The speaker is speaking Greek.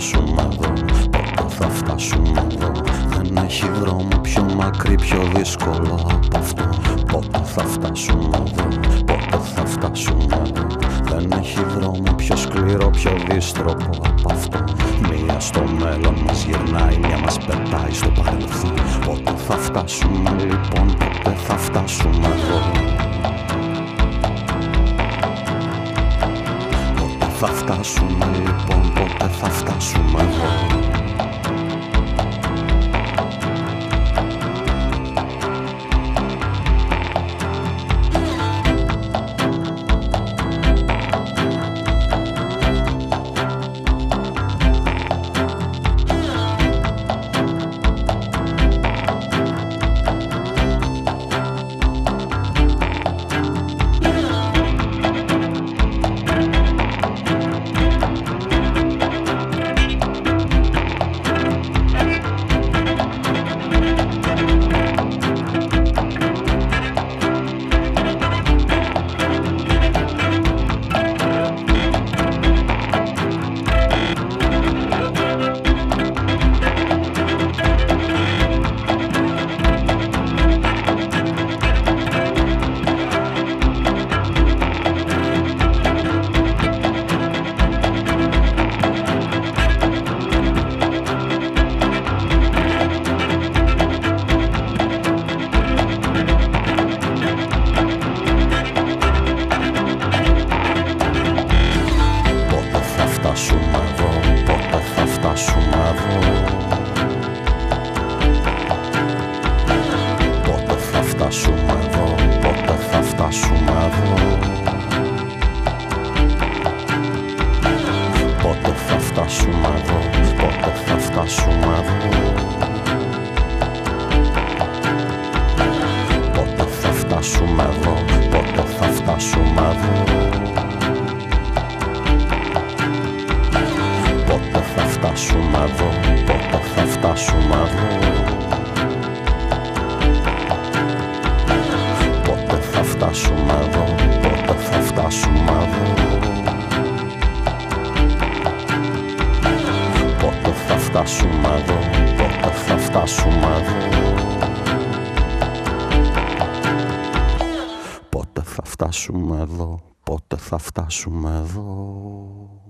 φτάσουμε εδώ. Πότε θα φτάσουμε εδώ. Δεν έχει δρόμο πιο μακρύ, πιο δύσκολο από αυτό. Πότε θα φτάσουμε εδώ. Πότε θα φτάσουμε εδώ. Δεν έχει δρόμο πιο σκληρό, πιο δύστροπο από αυτό. Μία στο μέλλον μας γυρνάει, μία μας πετάει στο παρελθόν. Πότε θα φτάσουμε λοιπόν, πότε θα φτάσουμε. from δω πότε θα φτάσουμε εδώ. Πότε θα φτάσουμε εδώ, πότε θα φτάσουμε εδώ. Πότε θα φτάσουμε εδώ, πότε θα φτάσουμε εδώ. Πότε θα φτάσουμε εδώ, πότε θα φτάσουμε εδώ. φτάσουμε εδώ, πότε θα φτάσουμε εδώ. Πότε θα φτάσουμε εδώ, πότε θα φτάσουμε εδώ.